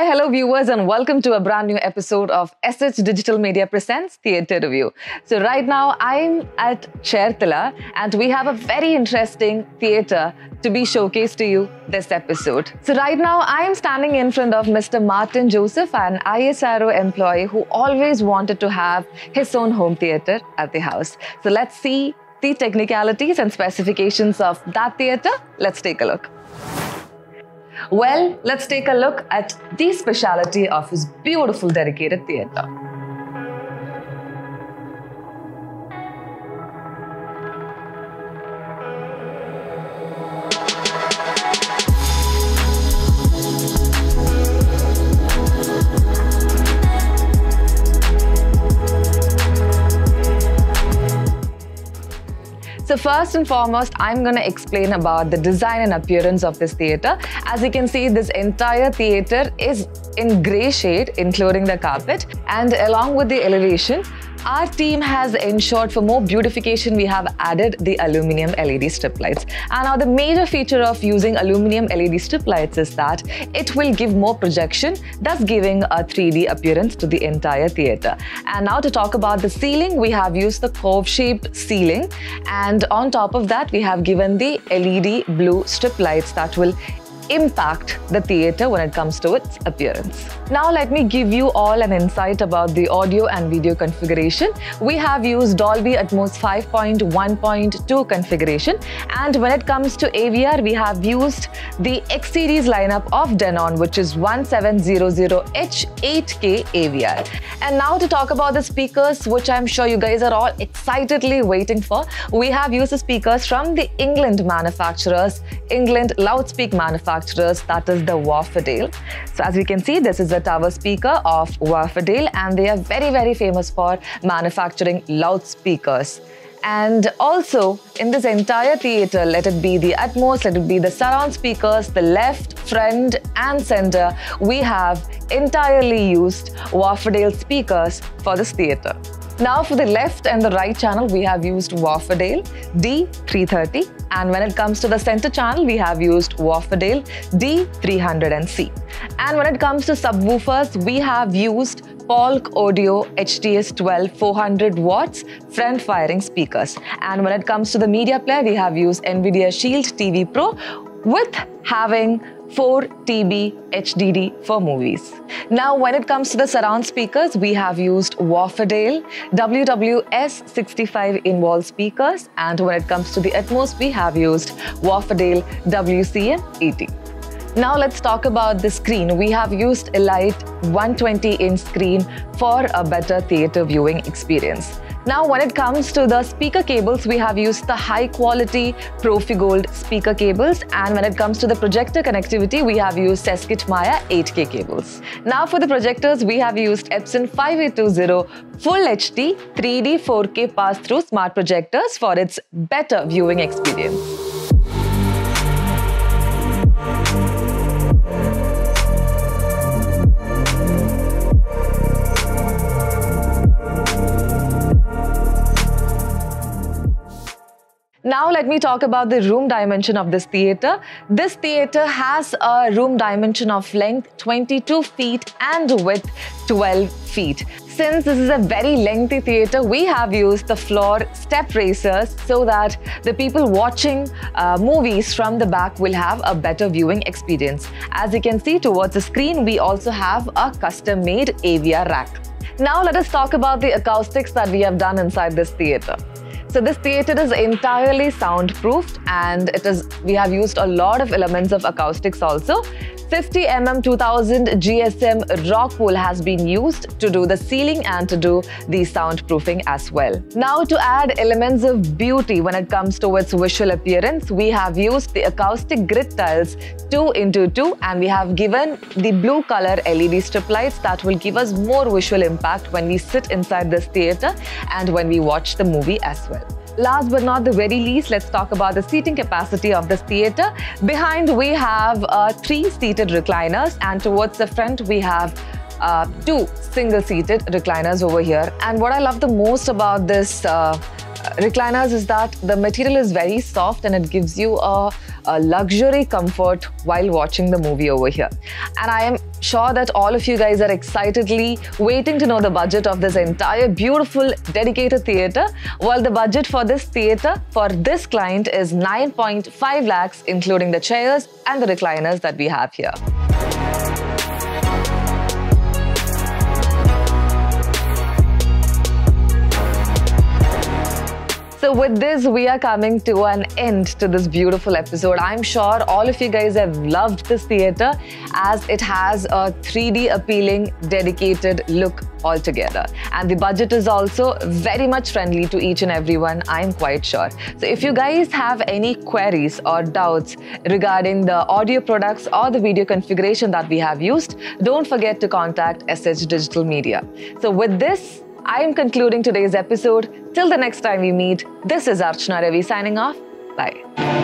Hi, hello, viewers, and welcome to a brand new episode of SH Digital Media Presents Theatre Review. So, right now, I'm at Cherthala, and we have a very interesting theatre to be showcased to you this episode. So, right now, I am standing in front of Mr. Martin Joseph, an ISRO employee who always wanted to have his own home theatre at the house. So, let's see the technicalities and specifications of that theatre. Let's take a look. Well, let's take a look at the speciality of his beautiful dedicated theatre. So first and foremost, I'm going to explain about the design and appearance of this theatre. As you can see, this entire theatre is in grey shade, including the carpet. And along with the elevation, our team has ensured for more beautification, we have added the aluminum LED strip lights. And now the major feature of using aluminum LED strip lights is that it will give more projection, thus giving a 3D appearance to the entire theatre. And now to talk about the ceiling, we have used the curve-shaped ceiling. And on top of that, we have given the LED blue strip lights that will impact the theatre when it comes to its appearance. Now let me give you all an insight about the audio and video configuration. We have used Dolby Atmos 5.1.2 configuration and when it comes to AVR we have used the X series lineup of Denon which is 1700H 8K AVR. And now to talk about the speakers which I'm sure you guys are all excitedly waiting for. We have used the speakers from the England manufacturers, England loudspeak manufacturers manufacturers, that is the Wharfedale. So as you can see, this is a tower speaker of Wharfedale and they are very, very famous for manufacturing loudspeakers. And also, in this entire theatre, let it be the Atmos, let it be the surround speakers, the left, front, and center, we have entirely used Wharfedale speakers for this theatre. Now for the left and the right channel, we have used Wharfedale D330 and when it comes to the center channel, we have used Wharfedale D300C. And when it comes to subwoofers, we have used Polk Audio HTS 12 400 watts front firing speakers. And when it comes to the media player, we have used NVIDIA Shield TV Pro with having 4 TB HDD for movies. Now, when it comes to the surround speakers, we have used Wharfedale WWS65 in-wall speakers, and when it comes to the Atmos, we have used Wharfedale WCM80. Now let's talk about the screen. We have used Elite 120-inch screen for a better theatre viewing experience. Now, when it comes to the speaker cables, we have used the high quality Profigold speaker cables. And when it comes to the projector connectivity, we have used Seskit Maya 8K cables. Now, for the projectors, we have used Epson 5820 Full HD 3D 4K pass-through smart projectors for its better viewing experience. Now let me talk about the room dimension of this theatre. This theatre has a room dimension of length 22 feet and width 12 feet. Since this is a very lengthy theatre, we have used the floor step raisers so that the people watching uh, movies from the back will have a better viewing experience. As you can see towards the screen, we also have a custom-made AVR rack. Now let us talk about the acoustics that we have done inside this theatre. So this theatre is entirely soundproofed and it is we have used a lot of elements of acoustics also. 50 mm 2000 GSM rock wool has been used to do the ceiling and to do the soundproofing as well. Now to add elements of beauty when it comes to its visual appearance, we have used the acoustic grid tiles 2 into 2 and we have given the blue color LED strip lights that will give us more visual impact when we sit inside this theatre and when we watch the movie as well. Last but not the very least, let's talk about the seating capacity of this theatre. Behind we have uh, three seated recliners and towards the front we have uh, two single-seated recliners over here. And what I love the most about this uh, recliners is that the material is very soft and it gives you a, a, luxury comfort while watching the movie over here. And I am sure that all of you guys are excitedly waiting to know the budget of this entire beautiful dedicated theatre. Well, the budget for this theatre for this client is 9.5 lakhs, including the chairs and the recliners that we have here. So with this, we are coming to an end to this beautiful episode. I'm sure all of you guys have loved this theatre as it has a 3D appealing, dedicated look altogether. And the budget is also very much friendly to each and everyone, I'm quite sure. So if you guys have any queries or doubts regarding the audio products or the video configuration that we have used, don't forget to contact SH Digital Media. So with this, I am concluding today's episode. Till the next time we meet, this is Archana Ravi signing off. Bye.